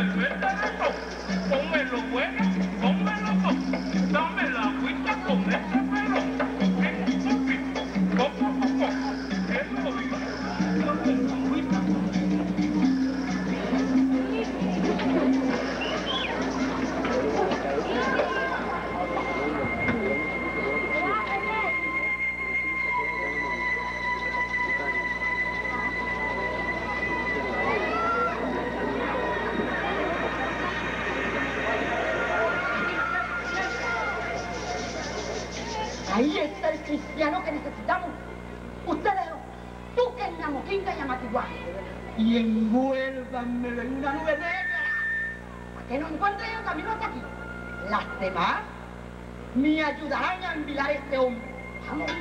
没得搞，搞没。Ahí está el cristiano que necesitamos. Ustedes, busquen la moquinga y a Matiguá y envuélvanmelo en una nube negra para que no encuentren el camino hasta aquí. Las demás me ayudarán a envilar a este hombre. Vamos.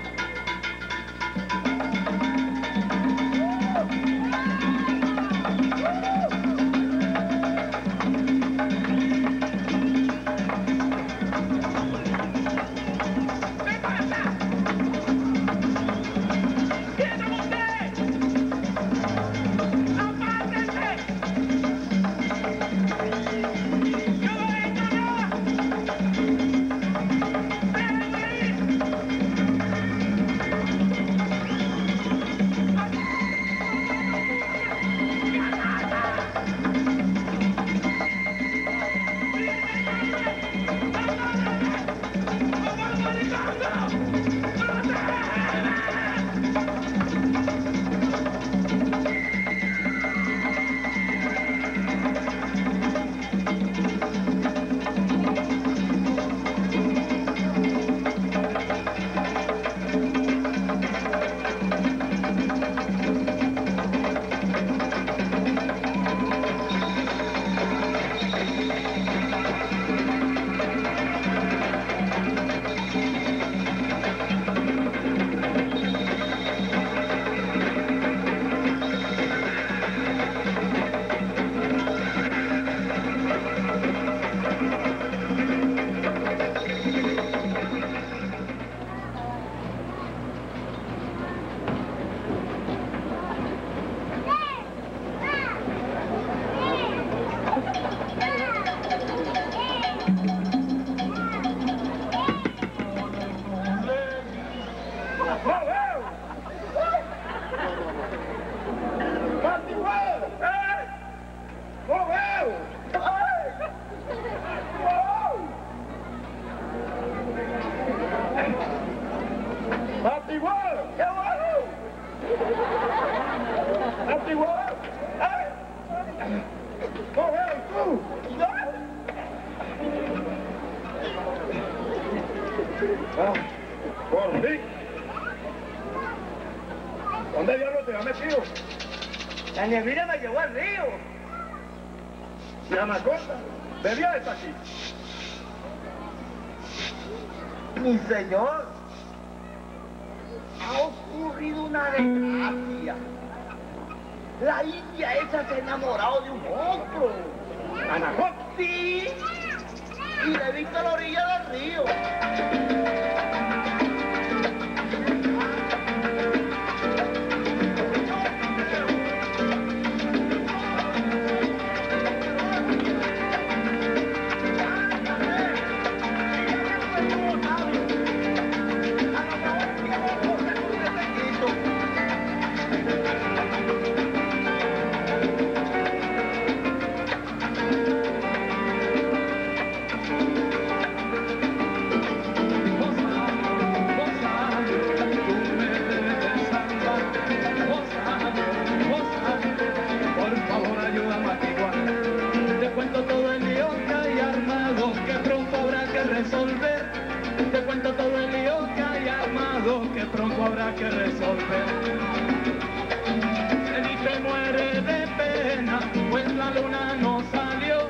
Por fin. ¿Dónde diablos te ha metido? La neblina me llevó al río. Y Anaconda, debía estar aquí. Mi señor, ha ocurrido una desgracia. La india esa se ha enamorado de un monstruo. Anaconda. Sí, y le he visto a la orilla del río. Que que resolver. Te cuento todo el lío que hay armado. pronto habrá que resolver. Felipe muere de pena, pues la luna no salió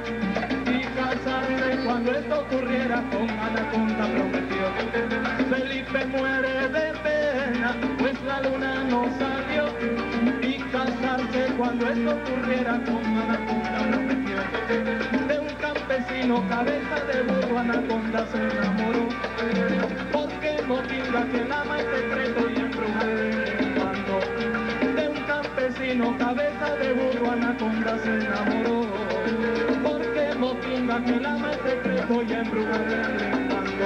y casarse cuando esto ocurriera con Anaconda prometió. Felipe muere de pena, pues la luna no salió y casarse cuando esto ocurriera con Anaconda prometió sino cabeza de burro anaconda se enamoró. Porque motinga que la ama el secreto y en cuando De un campesino cabeza de burro anaconda se enamoró. Porque motinga que la ama el secreto y en cuando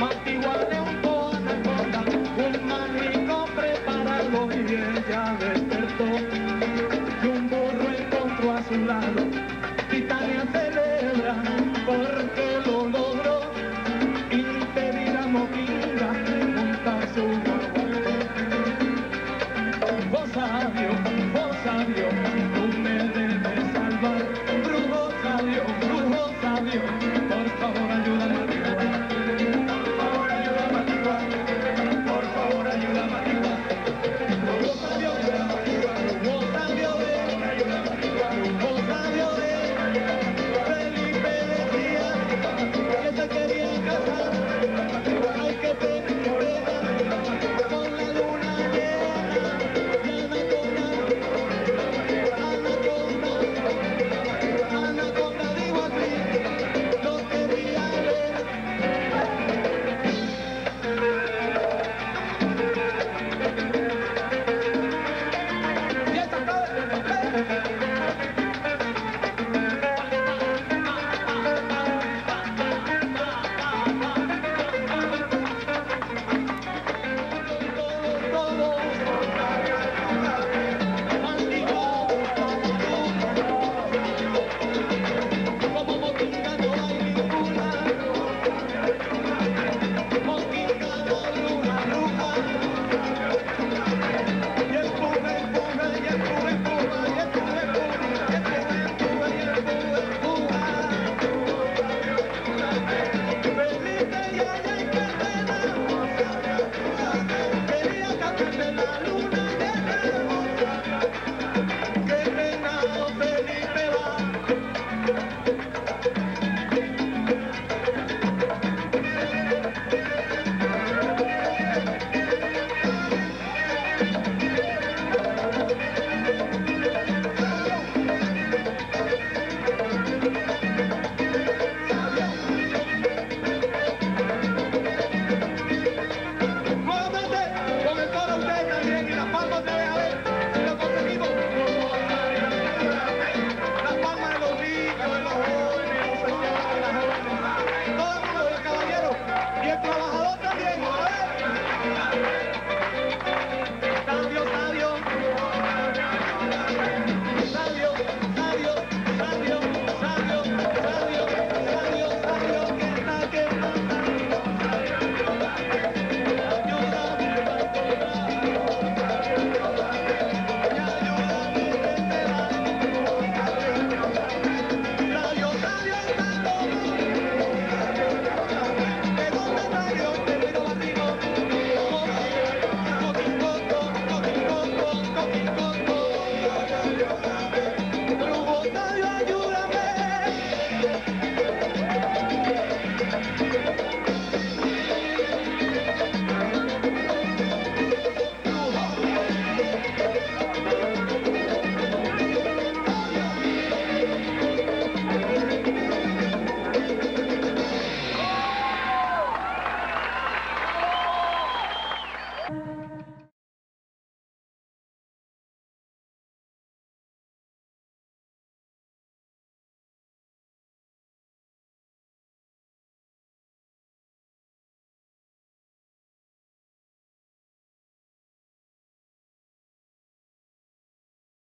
Matigua de un po anaconda, un mágico preparado y ella despertó. Y un burro encontró a su lado. Italia